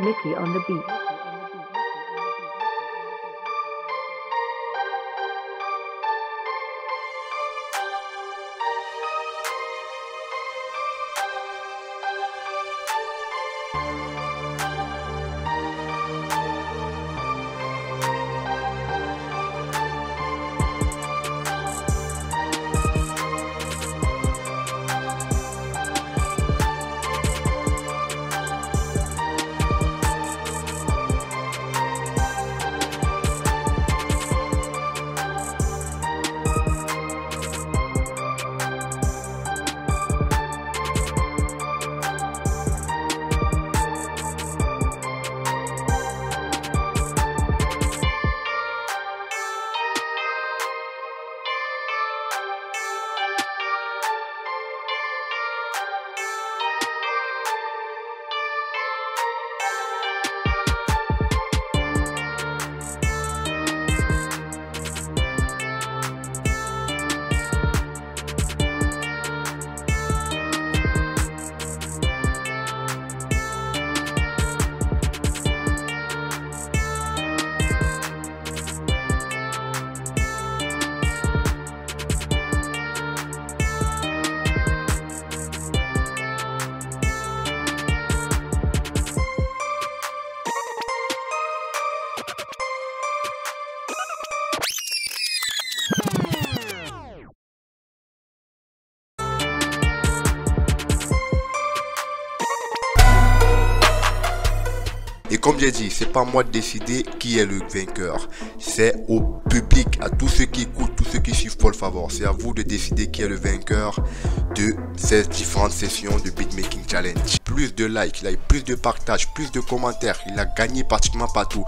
Mickey on the beat. Et comme j'ai dit, c'est pas moi de décider qui est le vainqueur. C'est au public, à tous ceux qui écoutent, tous ceux qui suivent Paul Favor. C'est à vous de décider qui est le vainqueur de ces différentes sessions de Beatmaking Challenge. Plus de likes, plus de partages, plus de commentaires. Il a gagné pratiquement partout.